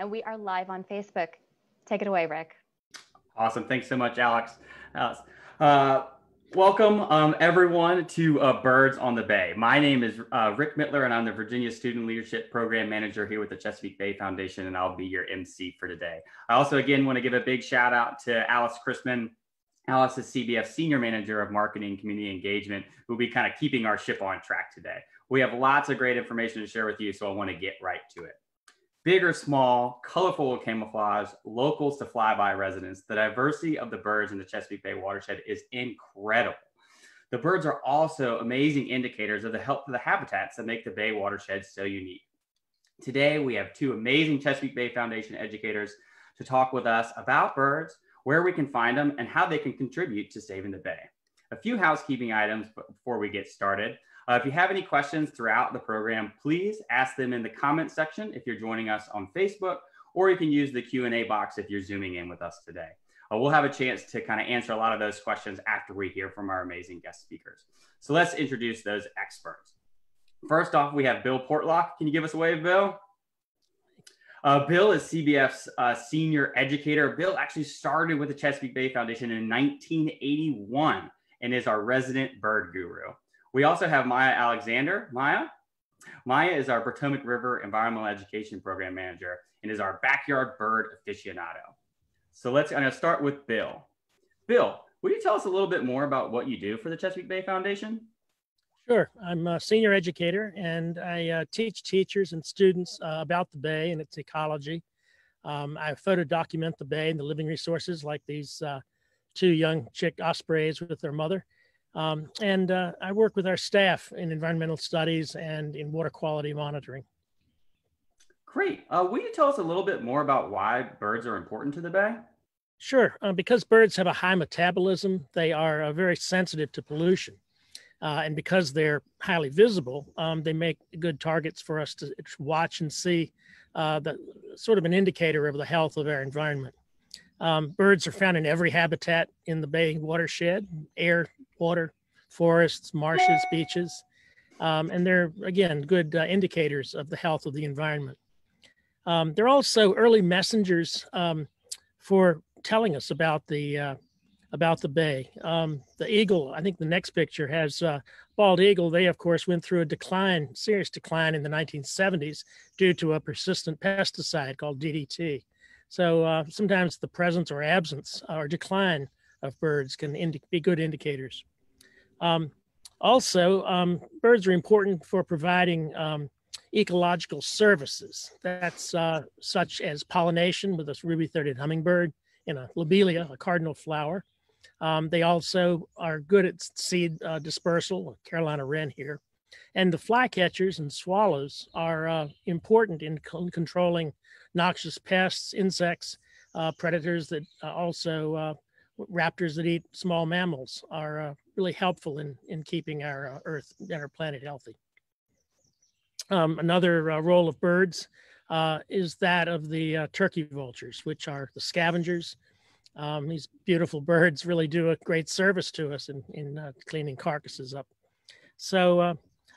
and we are live on Facebook. Take it away, Rick. Awesome. Thanks so much, Alex. Alex. Uh, welcome, um, everyone, to uh, Birds on the Bay. My name is uh, Rick Mittler, and I'm the Virginia Student Leadership Program Manager here with the Chesapeake Bay Foundation, and I'll be your MC for today. I also, again, want to give a big shout out to Alice Chrisman. Alice is CBF Senior Manager of Marketing Community Engagement, who will be kind of keeping our ship on track today. We have lots of great information to share with you, so I want to get right to it big or small, colorful camouflage, locals to flyby residents, the diversity of the birds in the Chesapeake Bay watershed is incredible. The birds are also amazing indicators of the health of the habitats that make the Bay watershed so unique. Today, we have two amazing Chesapeake Bay Foundation educators to talk with us about birds, where we can find them, and how they can contribute to saving the Bay. A few housekeeping items before we get started. Uh, if you have any questions throughout the program, please ask them in the comment section if you're joining us on Facebook, or you can use the Q&A box if you're zooming in with us today. Uh, we'll have a chance to kind of answer a lot of those questions after we hear from our amazing guest speakers. So let's introduce those experts. First off, we have Bill Portlock. Can you give us a wave, Bill? Uh, Bill is CBF's uh, senior educator. Bill actually started with the Chesapeake Bay Foundation in 1981 and is our resident bird guru. We also have Maya Alexander. Maya? Maya is our Potomac River Environmental Education Program Manager and is our backyard bird aficionado. So let's, I'm gonna start with Bill. Bill, will you tell us a little bit more about what you do for the Chesapeake Bay Foundation? Sure. I'm a senior educator and I uh, teach teachers and students uh, about the Bay and its ecology. Um, I photo document the Bay and the living resources like these uh, two young chick ospreys with their mother. Um, and uh, I work with our staff in environmental studies and in water quality monitoring. Great. Uh, will you tell us a little bit more about why birds are important to the Bay? Sure. Uh, because birds have a high metabolism, they are uh, very sensitive to pollution. Uh, and because they're highly visible, um, they make good targets for us to watch and see uh, the sort of an indicator of the health of our environment. Um, birds are found in every habitat in the Bay watershed, air, water, forests, marshes, beaches. Um, and they're, again, good uh, indicators of the health of the environment. Um, they're also early messengers um, for telling us about the uh, about the bay. Um, the eagle, I think the next picture has uh, bald eagle. They, of course, went through a decline, serious decline in the 1970s due to a persistent pesticide called DDT. So uh, sometimes the presence or absence or decline of birds can indi- be good indicators. Um, also, um, birds are important for providing um, ecological services. That's uh, such as pollination with a ruby-throated hummingbird and a lobelia, a cardinal flower. Um, they also are good at seed uh, dispersal, Carolina wren here. And the flycatchers and swallows are uh, important in controlling noxious pests, insects, uh, predators that uh, also uh, raptors that eat small mammals are uh, really helpful in, in keeping our uh, Earth and our planet healthy. Um, another uh, role of birds uh, is that of the uh, turkey vultures, which are the scavengers. Um, these beautiful birds really do a great service to us in, in uh, cleaning carcasses up. So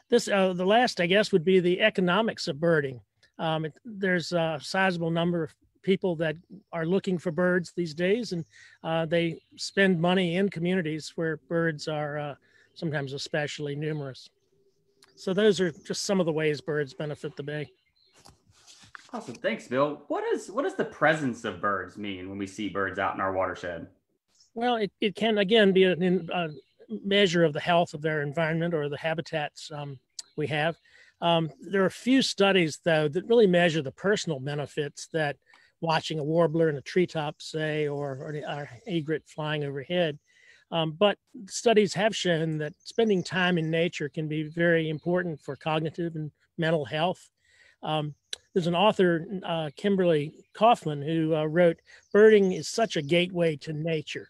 this, the last, I guess, would be the economics of birding. Um, it, there's a sizable number of people that are looking for birds these days, and uh, they spend money in communities where birds are uh, sometimes especially numerous. So those are just some of the ways birds benefit the bay. Awesome, thanks, Bill. What does what does the presence of birds mean when we see birds out in our watershed? Well, it, it can again be an, a measure of the health of their environment or the habitats um, we have. Um, there are a few studies, though, that really measure the personal benefits that watching a warbler in a treetop, say, or, or egret flying overhead. Um, but studies have shown that spending time in nature can be very important for cognitive and mental health. Um, there's an author, uh, Kimberly Kaufman, who uh, wrote, "Birding is such a gateway to nature.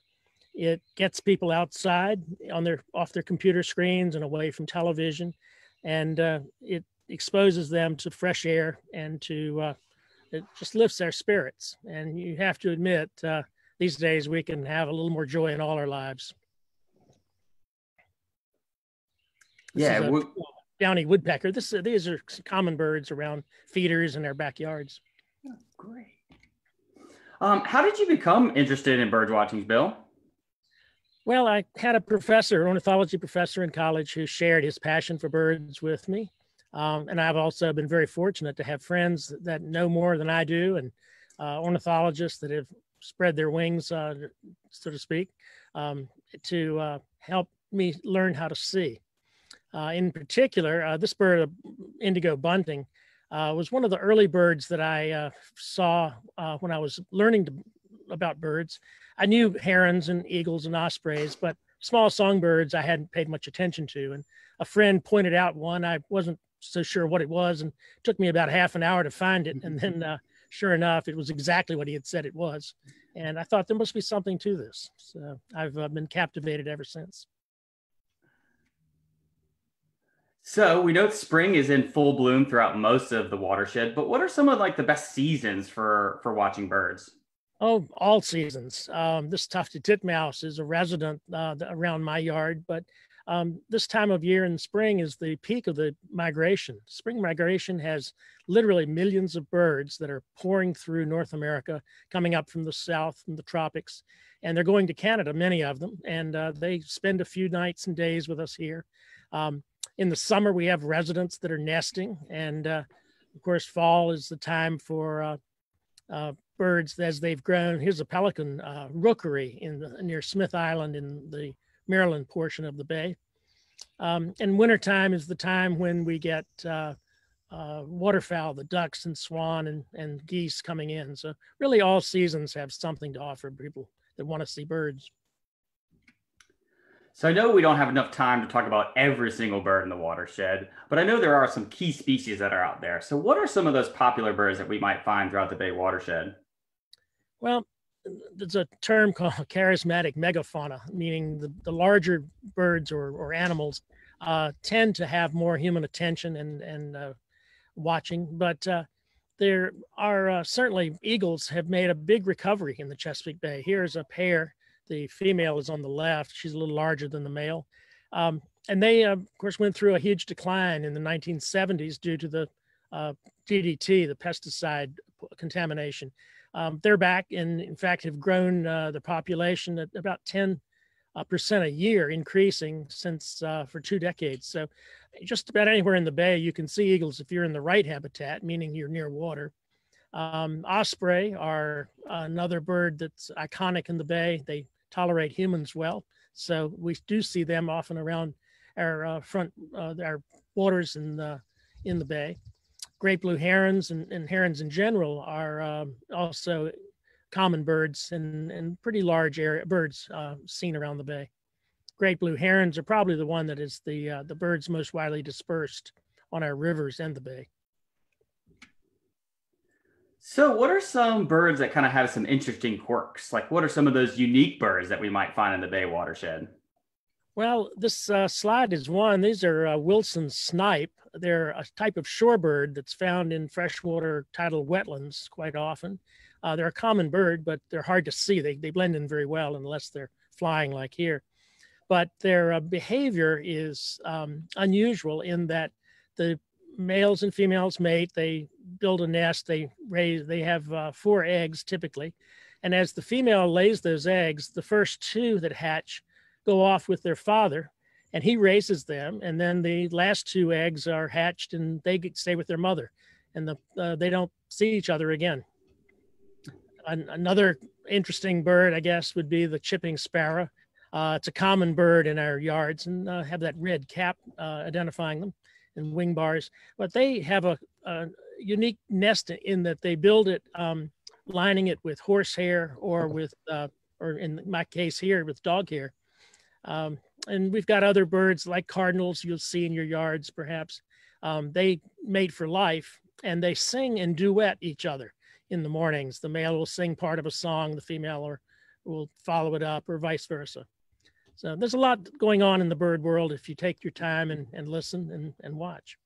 It gets people outside on their off their computer screens and away from television, and uh, it exposes them to fresh air and to uh, it just lifts their spirits. And you have to admit, uh, these days we can have a little more joy in all our lives. This yeah, we- downy woodpecker. This these are common birds around feeders in their backyards. great. Um, how did you become interested in bird watching, Bill? Well, I had a professor, ornithology professor in college, who shared his passion for birds with me. Um, and I've also been very fortunate to have friends that know more than I do and uh, ornithologists that have spread their wings, uh, so to speak, um, to uh, help me learn how to see. Uh, in particular, uh, this bird, indigo bunting, uh, was one of the early birds that I saw when I was learning to, about birds. I knew herons and eagles and ospreys, but small songbirds I hadn't paid much attention to. And a friend pointed out one. I wasn't so sure what it was, and it took me about half an hour to find it. And then, uh, sure enough, it was exactly what he had said it was. And I thought there must be something to this. So I've uh, been captivated ever since. So we know spring is in full bloom throughout most of the watershed, but what are some of like the best seasons for for watching birds? Oh, all seasons. Um, this tufted titmouse is a resident uh, around my yard, but um, this time of year in spring is the peak of the migration. Spring migration has literally millions of birds that are pouring through North America, coming up from the south from the tropics, and they're going to Canada, many of them, and uh, they spend a few nights and days with us here. Um, in the summer, we have residents that are nesting, and uh, of course, fall is the time for uh, birds as they've grown. Here's a pelican uh, rookery in the, near Smith Island in the Maryland portion of the bay. Um, and wintertime is the time when we get uh, uh, waterfowl, the ducks and swan and, and geese coming in. So really all seasons have something to offer people that want to see birds. So I know we don't have enough time to talk about every single bird in the watershed, but I know there are some key species that are out there. So what are some of those popular birds that we might find throughout the Bay watershed? Well, there's a term called charismatic megafauna, meaning the, the larger birds or, or animals uh, tend to have more human attention and, and uh, watching. But uh, there are uh, certainly eagles have made a big recovery in the Chesapeake Bay. Here's a pair. The female is on the left. She's a little larger than the male. Um, and they, uh, of course, went through a huge decline in the 1970s due to the DDT, uh, the pesticide contamination um, they're back and in fact have grown uh, the population at about 10 uh, percent a year increasing since uh, for two decades so just about anywhere in the bay you can see eagles if you're in the right habitat meaning you're near water um, osprey are another bird that's iconic in the bay they tolerate humans well so we do see them often around our uh, front uh, our waters in the in the bay great blue herons and, and herons in general are um, also common birds and, and pretty large area birds uh, seen around the bay. Great blue herons are probably the one that is the uh, the birds most widely dispersed on our rivers and the bay. So, what are some birds that kind of have some interesting quirks? Like, what are some of those unique birds that we might find in the Bay watershed? Well, this uh, slide is one. These are uh, Wilson snipe, they're a type of shorebird that's found in freshwater tidal wetlands quite often. Uh, they're a common bird, but they're hard to see. They, they blend in very well unless they're flying like here. But their uh, behavior is um, unusual in that the males and females mate, they build a nest, they raise, they have uh, four eggs typically. And as the female lays those eggs, the first two that hatch go off with their father and he raises them. And then the last two eggs are hatched and they stay with their mother and the, uh, they don't see each other again. An- another interesting bird i guess would be the chipping sparrow. Uh, it's a common bird in our yards and uh, have that red cap uh, identifying them and wing bars but they have a, a unique nest in that they build it um, lining it with horsehair or with uh, or in my case here with dog hair um, and we've got other birds like cardinals you'll see in your yards perhaps. Um, they mate for life and they sing and duet each other in the mornings. The male will sing part of a song, the female or will follow it up or vice versa. So there's a lot going on in the bird world if you take your time and, and listen and, and watch.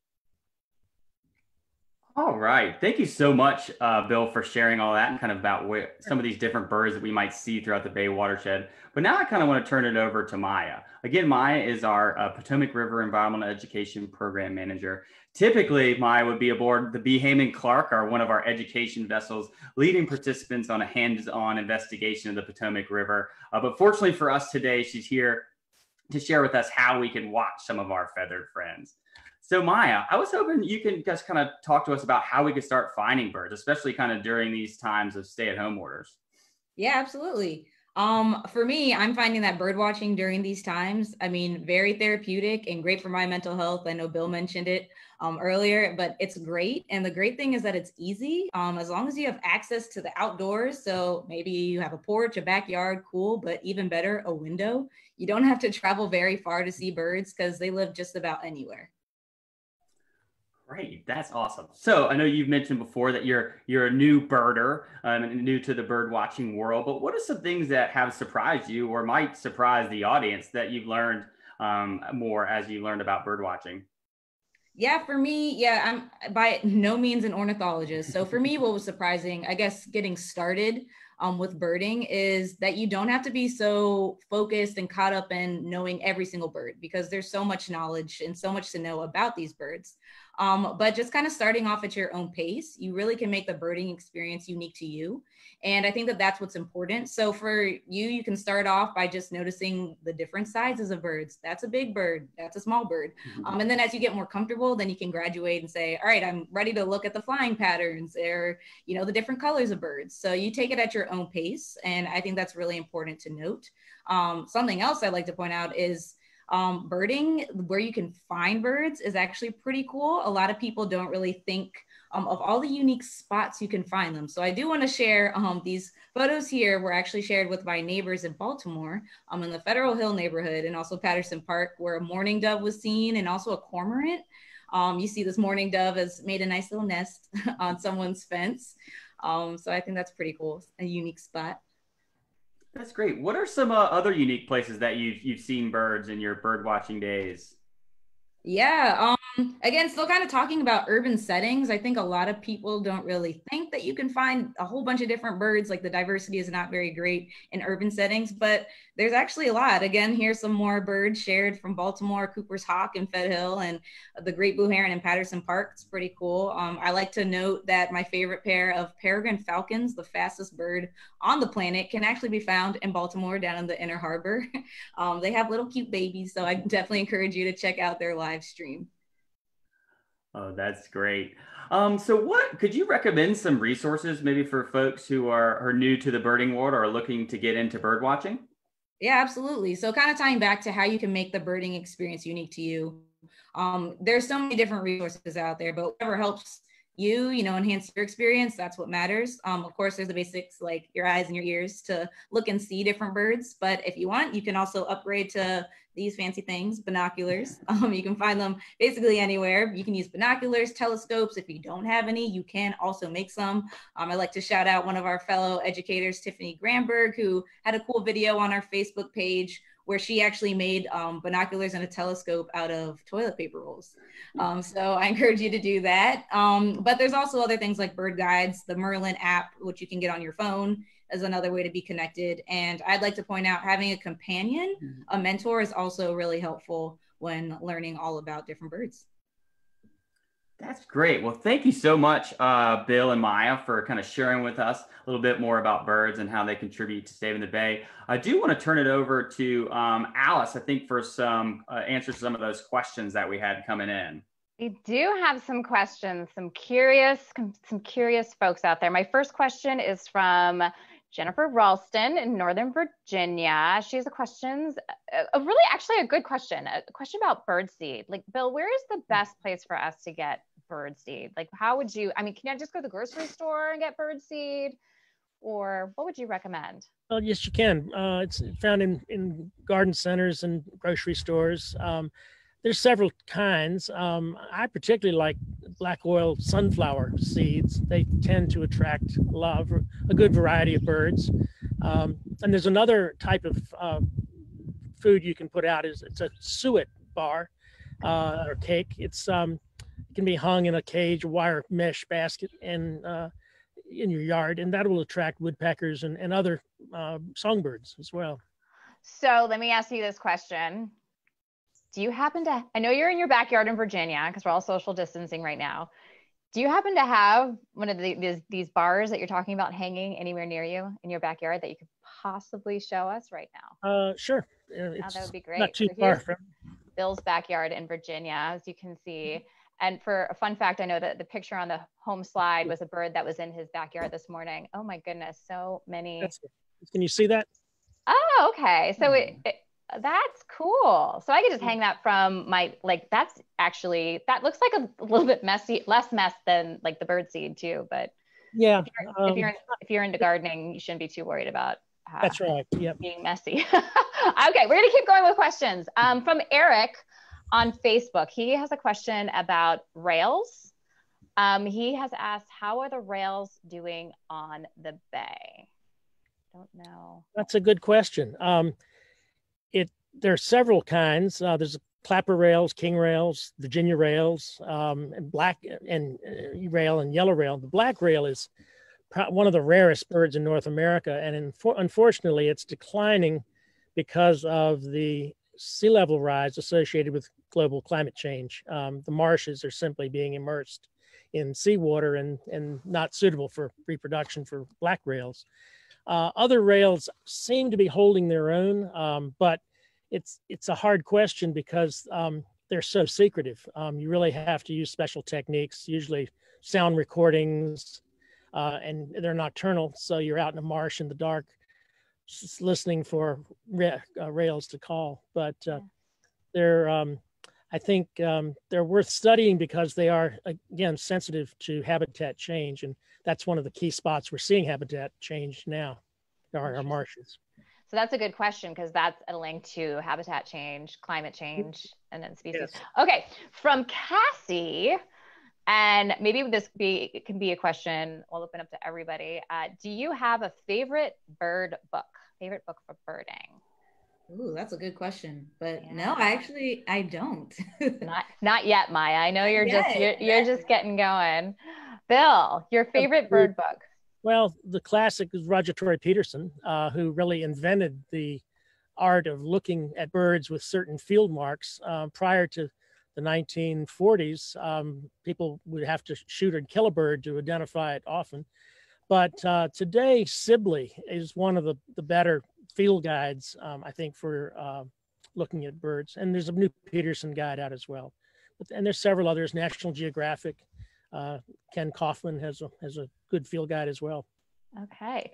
All right. Thank you so much, uh, Bill, for sharing all that and kind of about where, some of these different birds that we might see throughout the Bay watershed. But now I kind of want to turn it over to Maya. Again, Maya is our uh, Potomac River Environmental Education Program Manager. Typically, Maya would be aboard the B. Hayman Clark, our one of our education vessels, leading participants on a hands-on investigation of the Potomac River. Uh, but fortunately for us today, she's here to share with us how we can watch some of our feathered friends. So Maya, I was hoping you can just kind of talk to us about how we could start finding birds, especially kind of during these times of stay-at-home orders. Yeah, absolutely. Um, for me, I'm finding that bird watching during these times, I mean, very therapeutic and great for my mental health. I know Bill mentioned it um, earlier, but it's great. And the great thing is that it's easy um, as long as you have access to the outdoors. So maybe you have a porch, a backyard, cool, but even better, a window. You don't have to travel very far to see birds because they live just about anywhere. Great, that's awesome. So I know you've mentioned before that you're you're a new birder um, and new to the bird watching world. But what are some things that have surprised you, or might surprise the audience, that you've learned um, more as you learned about bird watching? Yeah, for me, yeah, I'm by no means an ornithologist. So for me, what was surprising, I guess, getting started um, with birding is that you don't have to be so focused and caught up in knowing every single bird because there's so much knowledge and so much to know about these birds. Um, but just kind of starting off at your own pace, you really can make the birding experience unique to you. And I think that that's what's important. So for you, you can start off by just noticing the different sizes of birds. That's a big bird. That's a small bird. Mm-hmm. Um, and then as you get more comfortable, then you can graduate and say, all right, I'm ready to look at the flying patterns or, you know, the different colors of birds. So you take it at your own pace. And I think that's really important to note. Um, something else I'd like to point out is um, birding, where you can find birds, is actually pretty cool. A lot of people don't really think um, of all the unique spots you can find them. So I do want to share um, these photos here were actually shared with my neighbors in Baltimore um, in the Federal Hill neighborhood and also Patterson Park, where a mourning dove was seen and also a cormorant. Um, you see this mourning dove has made a nice little nest on someone's fence. Um, so I think that's pretty cool, a unique spot. That's great. What are some uh, other unique places that you've you've seen birds in your bird watching days? Yeah. Um, again, still kind of talking about urban settings. I think a lot of people don't really think that you can find a whole bunch of different birds. Like the diversity is not very great in urban settings, but there's actually a lot. Again, here's some more birds shared from Baltimore, Cooper's Hawk and Fed Hill, and the Great Blue Heron in Patterson Park. It's pretty cool. Um, I like to note that my favorite pair of peregrine falcons, the fastest bird on the planet, can actually be found in Baltimore down in the Inner Harbor. Um, they have little cute babies, so I definitely encourage you to check out their live live stream. Oh, that's great. Um, so what could you recommend some resources maybe for folks who are, are new to the birding world or are looking to get into bird watching? Yeah, absolutely. So kind of tying back to how you can make the birding experience unique to you. Um, there's so many different resources out there, but whatever helps you, you know, enhance your experience. That's what matters. Um, of course, there's the basics like your eyes and your ears to look and see different birds. But if you want, you can also upgrade to these fancy things, binoculars. Um, you can find them basically anywhere. You can use binoculars, telescopes. If you don't have any, you can also make some. Um, I'd like to shout out one of our fellow educators, Tiffany Granberg, who had a cool video on our Facebook page where she actually made um, binoculars and a telescope out of toilet paper rolls. Um, so I encourage you to do that. Um, but there's also other things like bird guides, the Merlin app, which you can get on your phone is another way to be connected. And I'd like to point out having a companion, mm-hmm. a mentor is also really helpful when learning all about different birds. That's great. Well, thank you so much, uh, Bill and Maya, for kind of sharing with us a little bit more about birds and how they contribute to saving the bay. I do want to turn it over to um, Alice, I think, for some uh, answers to some of those questions that we had coming in. We do have some questions, some curious, some curious folks out there. My first question is from Jennifer Ralston in Northern Virginia. She has a questions, a really actually a good question, a question about birdseed. Like, Bill, where is the best place for us to get birdseed? Like, how would you, I mean, can I just go to the grocery store and get birdseed? Or what would you recommend? Well, yes, you can. Uh, it's found in, in garden centers and grocery stores. Um, there's several kinds. Um, I particularly like black oil sunflower seeds. They tend to attract of, a good variety of birds. Um, and there's another type of uh, food you can put out is it's a suet bar uh, or cake. It's um, can be hung in a cage, wire mesh basket, and uh, in your yard, and that will attract woodpeckers and, and other uh, songbirds as well. So let me ask you this question. Do you happen to, I know you're in your backyard in Virginia because we're all social distancing right now. Do you happen to have one of the, these, these bars that you're talking about hanging anywhere near you in your backyard that you could possibly show us right now? Uh, sure. Uh, oh, that would be great. Not too so far from Bill's backyard in Virginia, as you can see. And for a fun fact, I know that the picture on the home slide was a bird that was in his backyard this morning. Oh my goodness, so many. Can you see that? Oh, okay. So it, it, that's cool. So I could just hang that from my like. That's actually that looks like a, a little bit messy, less mess than like the bird seed too. But yeah, if you're, um, if you're, if you're into gardening, you shouldn't be too worried about. Uh, that's right. Yep. Being messy. okay, we're gonna keep going with questions. Um, from Eric on Facebook. He has a question about rails. Um, he has asked, how are the rails doing on the bay? Don't know. That's a good question. Um, it there are several kinds. Uh, there's clapper rails, king rails, Virginia rails, um, and black and uh, rail and yellow rail. The black rail is one of the rarest birds in North America, and in, unfortunately, it's declining because of the sea level rise associated with global climate change. Um, the marshes are simply being immersed in seawater and, and not suitable for reproduction for black rails. Uh, other rails seem to be holding their own, um, but it's it's a hard question because um, they're so secretive. Um, you really have to use special techniques, usually sound recordings, uh, and they're nocturnal, so you're out in the marsh in the dark listening for ra- uh, rails to call, but uh, they're um, I think um, they're worth studying because they are again sensitive to habitat change, and that's one of the key spots we're seeing habitat change now, are our marshes. So that's a good question because that's a link to habitat change, climate change, and then species. Yes. Okay, from Cassie, and maybe this be can be a question. We'll open up to everybody. Uh, do you have a favorite bird book? favorite book for birding? Ooh, that's a good question. But yeah. no, I actually I don't. not not yet, Maya. I know you're just you're, you're just getting going. Bill, your favorite bird book? Well, the classic is Roger Tory Peterson, uh, who really invented the art of looking at birds with certain field marks. Uh, prior to the 1940s, um, people would have to shoot and kill a bird to identify it often. But uh, today, Sibley is one of the, the better field guides, um, I think, for uh, looking at birds. And there's a new Peterson guide out as well. But, and there's several others, National Geographic. Uh, Kenn Kaufman has a, has a good field guide as well. Okay,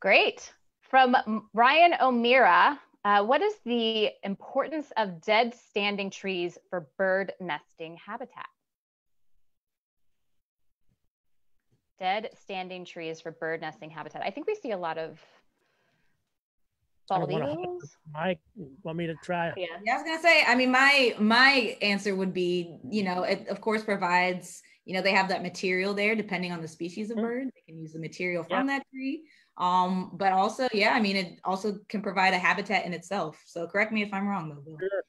great. From Ryan O'Meara, uh, what is the importance of dead standing trees for bird nesting habitat? dead standing trees for bird nesting habitat. I think we see a lot of bald eagles. Mike, want me to try? Yeah. yeah, I was gonna say. I mean, my my answer would be, you know, it of course provides. You know, they have that material there, depending on the species of mm-hmm. bird. They can use the material from yeah. that tree. Um, but also, yeah, I mean, it also can provide a habitat in itself. So correct me if I'm wrong, though. Bill. Sure.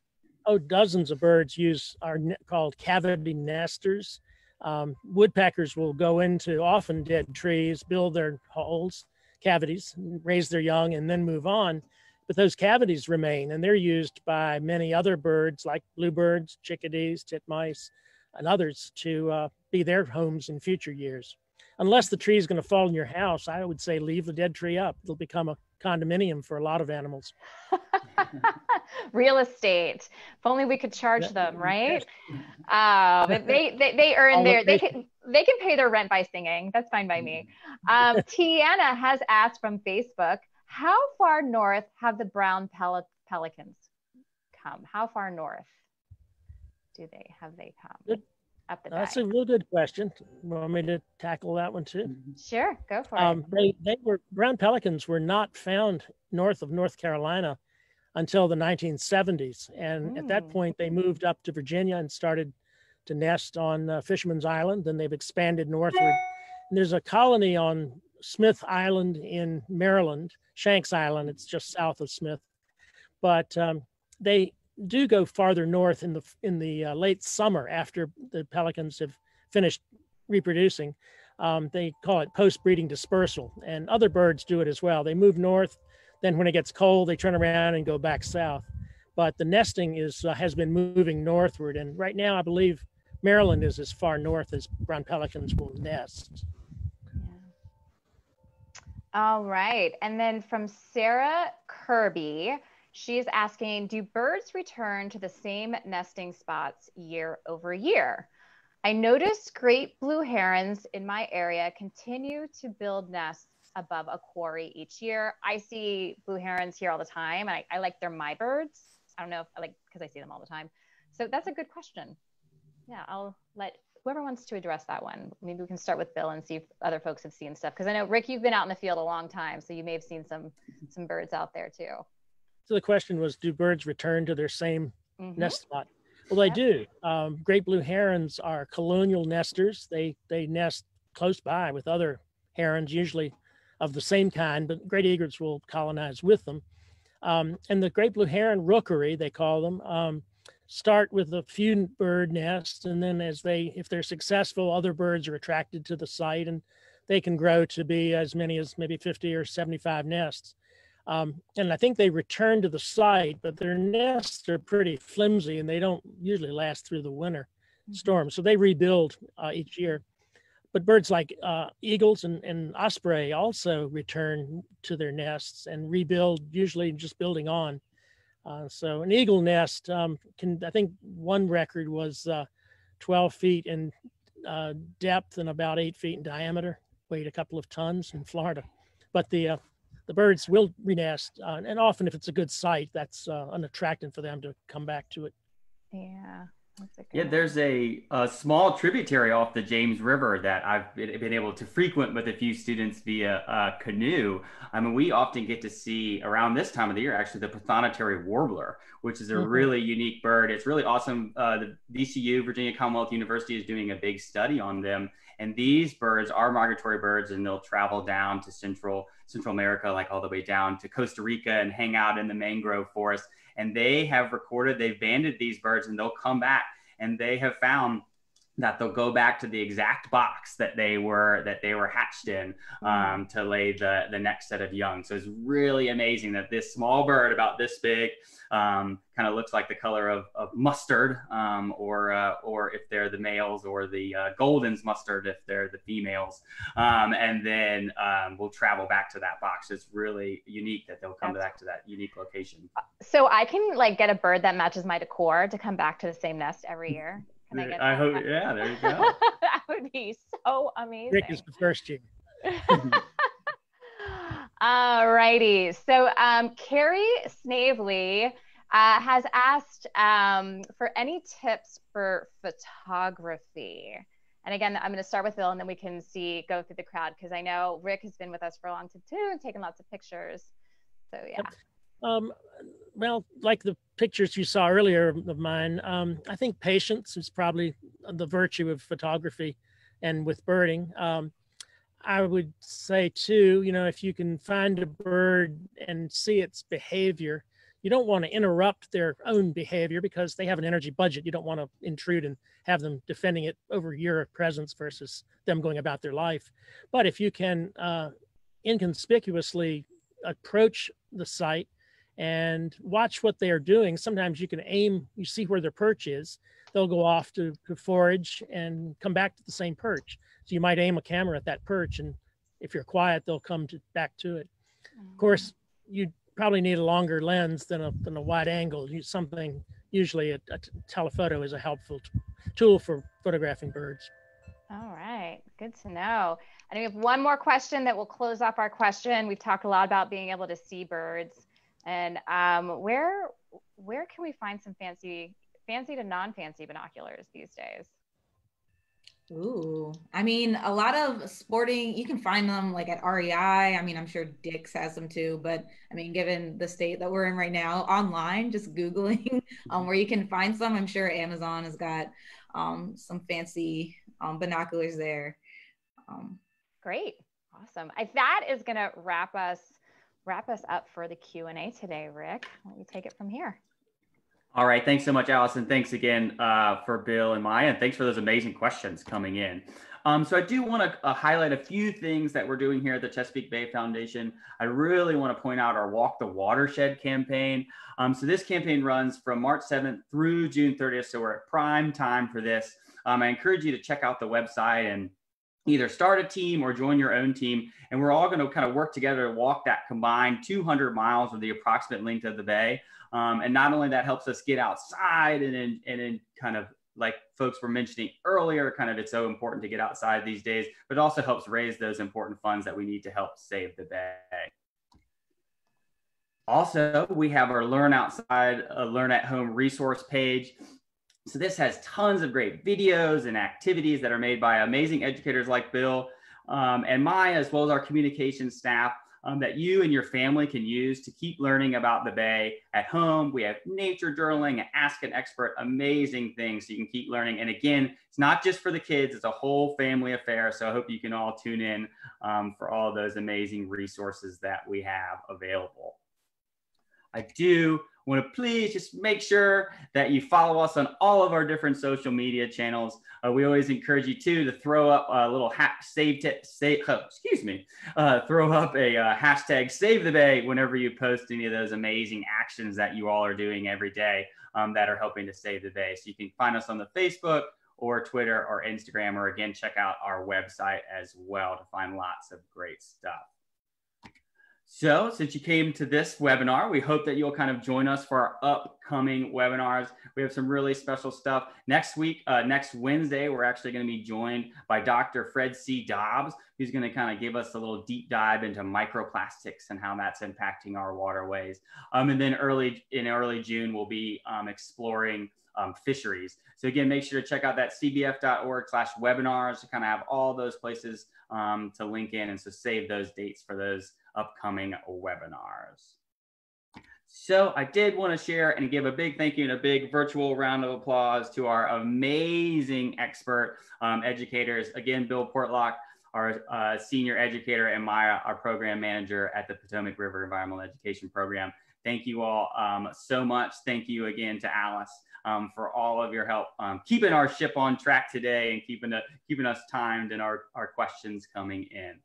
Oh, dozens of birds use are ne- called cavity nesters um, woodpeckers will go into often dead trees, build their holes, cavities, raise their young, and then move on. But those cavities remain, and they're used by many other birds like bluebirds, chickadees, titmice, and others to uh, be their homes in future years. Unless the tree is going to fall in your house, I would say leave the dead tree up. It'll become a condominium for a lot of animals. Real estate. If only we could charge them, right? Uh, they, they they earn their they can they can pay their rent by singing. That's fine by me. Um, Tiana has asked from Facebook, how far north have the brown pel- pelicans come? How far north do they have they come? Good. Up the That's a real good question. Want me to tackle that one too? Sure, go for um, it. They they were brown pelicans were not found north of North Carolina until the 1970s. And at that hmm. point, they moved up to Virginia and started to nest on uh, Fisherman's Island. Then they've expanded northward. And there's a colony on Smith Island in Maryland, Shanks Island. It's just south of Smith. But um, they do go farther north in the in the uh, late summer after the pelicans have finished reproducing. Um, they call it post-breeding dispersal, and other birds do it as well. They move north, then when it gets cold, they turn around and go back south. But the nesting is uh, has been moving northward, and right now I believe Maryland is as far north as brown pelicans will nest. All right. And then from Sarah Kirby, she's asking Do birds return to the same nesting spots year over year? I noticed great blue herons in my area continue to build nests above a quarry each year. I see blue herons here all the time. And I, I like they're my birds. I don't know if I like because I see them all the time. So that's a good question. Yeah, I'll let whoever wants to address that one. Maybe we can start with Bill and see if other folks have seen stuff. Because I know Rick, you've been out in the field a long time, so you may have seen some some birds out there too. So the question was, do birds return to their same mm-hmm. nest spot? Well, they do. Um, great blue herons are colonial nesters. They they nest close by with other herons, usually of the same kind, but great egrets will colonize with them. Um, and the great blue heron rookery, they call them, um, start with a few bird nests and then as they if they're successful other birds are attracted to the site and they can grow to be as many as maybe 50 or 75 nests um, and i think they return to the site but their nests are pretty flimsy and they don't usually last through the winter mm-hmm. storm so they rebuild uh, each year but birds like uh, eagles and, and osprey also return to their nests and rebuild usually just building on uh, so an eagle nest um, can, I think one record was uh, 12 feet in uh, depth and about eight feet in diameter, weighed a couple of tons in Florida. But the uh, the birds will renest, uh, and often if it's a good site, that's an attractant for them to come back to it. Yeah yeah, there's a, a, small tributary off the James River that I've been, able to frequent with a few students via uh, canoe. I mean, we often get to see around this time of the year actually the prothonotary warbler, which is a mm-hmm. really unique bird. It's really awesome. Uh, the VCU, Virginia Commonwealth University, is doing a big study on them, and these birds are migratory birds, and they'll travel down to Central Central America, like all the way down to Costa Rica, and hang out in the mangrove forest and they have recorded, they've banded these birds and they'll come back and they have found that they'll go back to the exact box that they were that they were hatched in mm-hmm. um, to lay the the next set of young. So it's really amazing that this small bird about this big um, kind of looks like the color of, of mustard, um, or uh, or if they're the males, or the uh, Golden's mustard if they're the females, um, and then um, we'll travel back to that box. It's really unique that they'll come That's back to that unique location. So I can like get a bird that matches my decor to come back to the same nest every year. Can I get? I hope. Yeah, there you go. that would be so amazing. Rick is the first year. All righty. So um, Carrie Snavely uh, has asked um, for any tips for photography. And again, I'm going to start with Bill and then we can see, go through the crowd because I know Rick has been with us for a long time too and taken lots of pictures. So, yeah. Um, well, like the pictures you saw earlier of mine, um, I think patience is probably the virtue of photography and with birding. Um, I would say too, you know, if you can find a bird and see its behavior, you don't want to interrupt their own behavior because they have an energy budget. You don't want to intrude and have them defending it over your presence versus them going about their life. But if you can uh, inconspicuously approach the site and watch what they are doing. Sometimes you can aim, you see where their perch is. They'll go off to, to forage and come back to the same perch. So you might aim a camera at that perch, and if you're quiet, they'll come to, back to it. Of mm. course, you probably need a longer lens than a, than a wide angle. You, something usually a, a telephoto is a helpful t- tool for photographing birds. All right, good to know. And we have one more question that will close off our question. We've talked a lot about being able to see birds. And um, where where can we find some fancy fancy to non-fancy binoculars these days? Ooh, I mean, a lot of sporting, you can find them like at REI. I mean, I'm sure Dick's has them too, but I mean, given the state that we're in right now, online, just Googling um, where you can find some, I'm sure Amazon has got um, some fancy um, binoculars there. Um, Great. Awesome. I, that is going to wrap us wrap us up for the Q&A today, Rick. Why don't you take it from here? All right. Thanks so much, Allison. Thanks again uh, for Bill and Maya. And thanks for those amazing questions coming in. Um, so I do want to uh, highlight a few things that we're doing here at the Chesapeake Bay Foundation. I really want to point out our Walk the Watershed campaign. Um, so this campaign runs from March 7th through June 30th. So we're at prime time for this. Um, I encourage you to check out the website and either start a team or join your own team. And we're all going to kind of work together to walk that combined 200 miles of the approximate length of the bay. Um, and not only that helps us get outside and then, and kind of like folks were mentioning earlier, kind of it's so important to get outside these days, but it also helps raise those important funds that we need to help save the bay. Also, we have our Learn Outside, uh, Learn at Home resource page. So this has tons of great videos and activities that are made by amazing educators like Bill um, and Maya, as well as our communication staff um, that you and your family can use to keep learning about the Bay at home. We have nature journaling ask an expert, amazing things so you can keep learning. And again, it's not just for the kids, it's a whole family affair. So I hope you can all tune in um, for all those amazing resources that we have available. I do want to please just make sure that you follow us on all of our different social media channels. Uh, we always encourage you too to throw up a little ha- save tip, save, oh, excuse me, uh, throw up a uh, hashtag save the bay whenever you post any of those amazing actions that you all are doing every day um, that are helping to save the bay. So you can find us on the Facebook or Twitter or Instagram, or again, check out our website as well to find lots of great stuff. So, since you came to this webinar, we hope that you'll kind of join us for our upcoming webinars. We have some really special stuff. Next week, uh, next Wednesday, we're actually going to be joined by Dr. Fred C. Dobbs, who's going to kind of give us a little deep dive into microplastics and how that's impacting our waterways. Um, and then early in early June, we'll be um, exploring um, fisheries. So again, make sure to check out that cbf.org slash webinars to kind of have all those places um, to link in. And so save those dates for those upcoming webinars. So I did want to share and give a big thank you and a big virtual round of applause to our amazing expert um, educators. Again, Bill Portlock, our uh, senior educator, and Maya, our program manager at the Potomac River Environmental Education Program. Thank you all um, so much. Thank you again to Alice um, for all of your help um, keeping our ship on track today and keeping, the, keeping us timed and our, our questions coming in.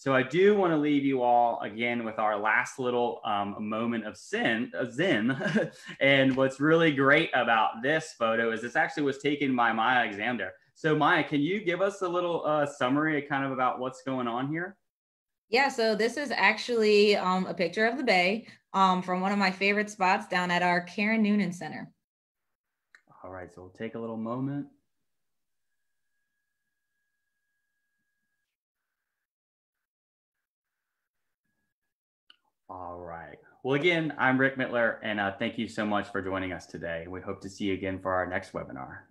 So I do want to leave you all again with our last little um, moment of sin, of zen. and what's really great about this photo is this actually was taken by Maya Alexander. So Maya, can you give us a little uh, summary kind of about what's going on here? Yeah, so this is actually um, a picture of the bay um, from one of my favorite spots down at our Karen Noonan Center. All right, so we'll take a little moment. All right. Well, again, I'm Rick Mittler, and uh, thank you so much for joining us today. We hope to see you again for our next webinar.